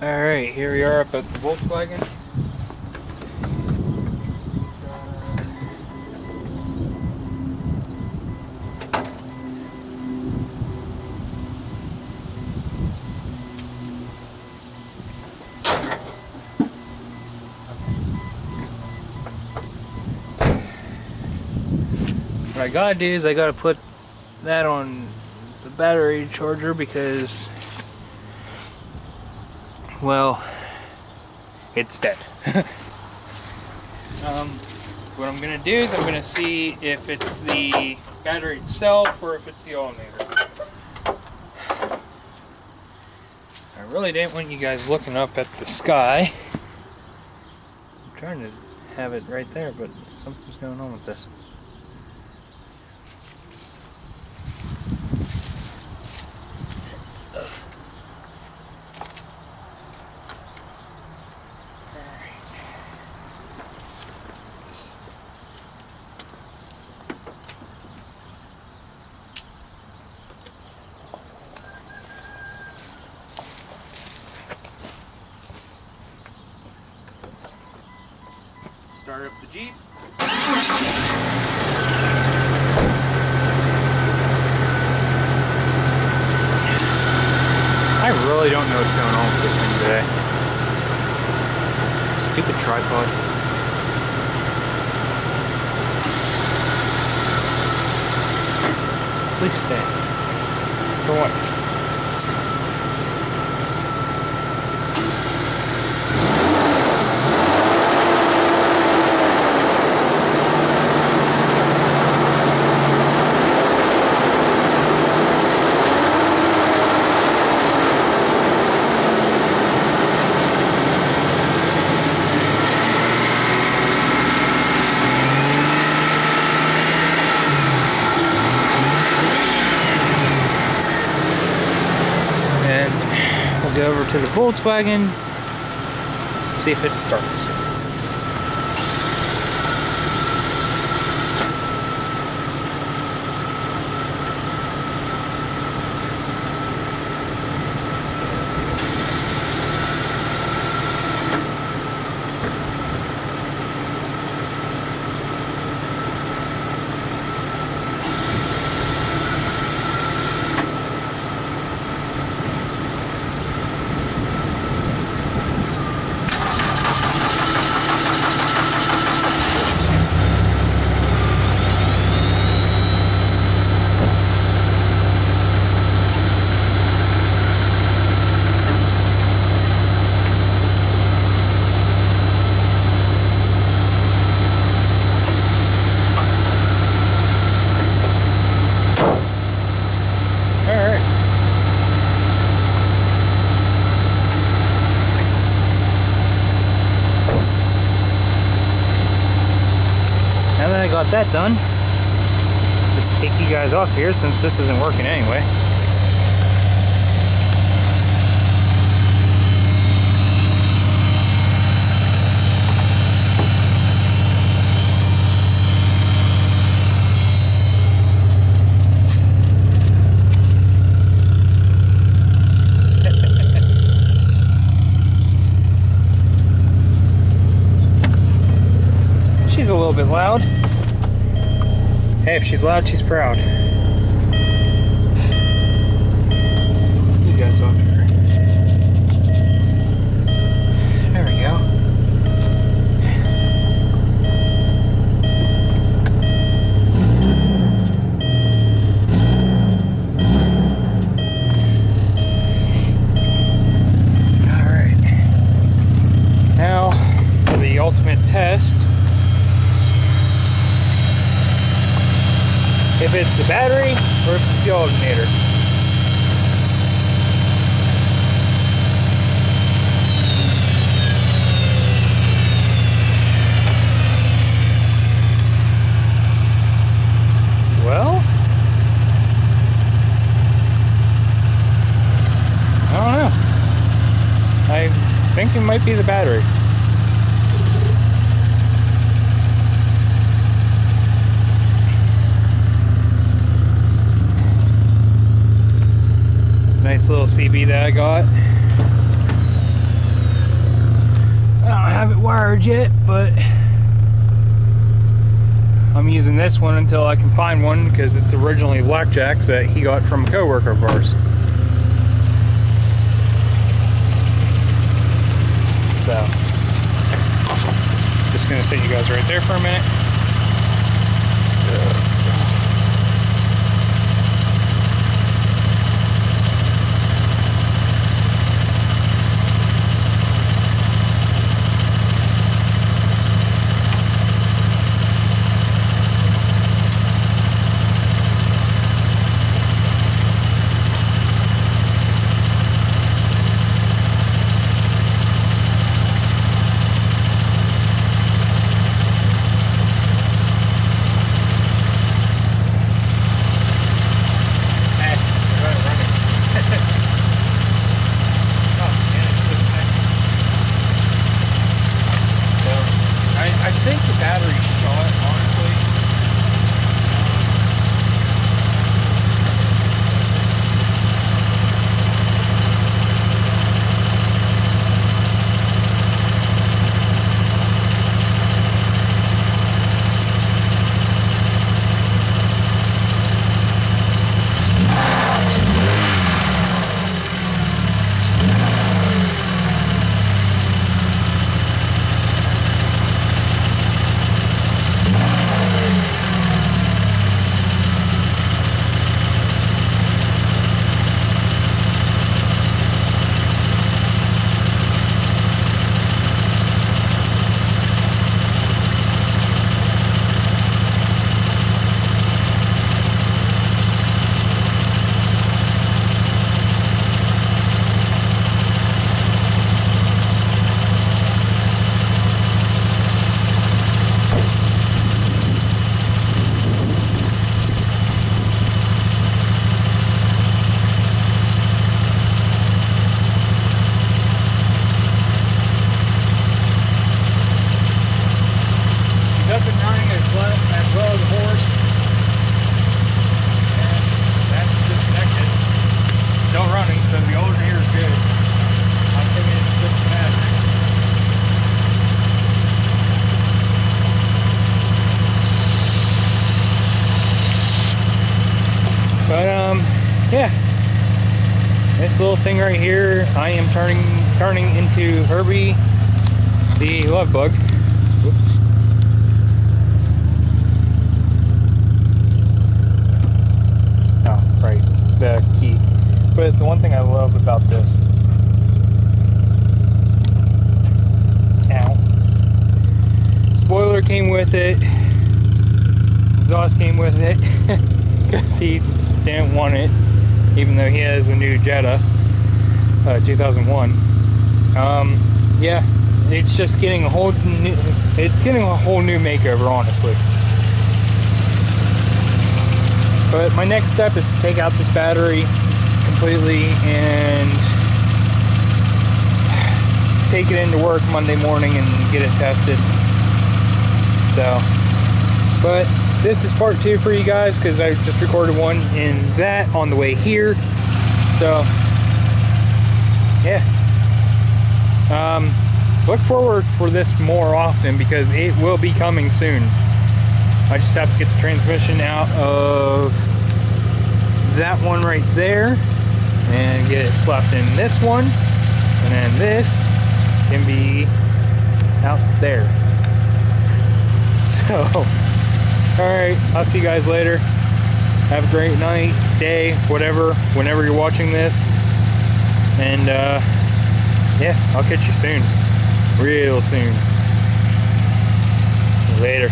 Alright, here we are up at the Volkswagen. What I gotta do is I gotta put that on the battery charger because well it's dead. Um, what I'm gonna do is I'm gonna see if it's the battery itself or if it's the alternator I really didn't want you guys looking up at the sky. I'm trying to have it right there but something's going on with this Up the Jeep. I really don't know what's going on with this thing today. Stupid tripod. Please stay. For what? And we'll go over the Volkswagen, see if it starts. Alright. Now that I got that done, just take you guys off here since this isn't working anyway. She's a little bit loud. Hey, if she's loud, she's proud. If it's the battery or if it's the alternator. Well, I don't know. I think it might be the battery. CB that I got. I don't have it wired yet, but I'm using this one until I can find one because it's originally Blackjack's that he got from a coworker of ours. So, just gonna set you guys right there for a minute. As well as, a horse. And that's disconnected. It's still running, so the alternator is good. I'm thinking it's battery. But um, yeah. This little thing right here, I am turning turning into Herbie the love bug. The key. But the one thing I love about this, ow, spoiler came with it, exhaust came with it, because he didn't want it, even though he has a new Jetta, uh, 2001. Um, yeah, it's just getting a whole new, it's getting a whole new makeover, honestly. But my next step is to take out this battery completely and take it into work Monday morning and get it tested. So, but this is part two for you guys because I just recorded one in that on the way here. So, yeah. Um, look forward for this more often because it will be coming soon. I just have to get the transmission out of that one right there and get it slapped in this one. And then this can be out there. So all right i'll see you guys later. Have a great night day whatever whenever you're watching this. And uh yeah i'll catch you soon. Real soon. Later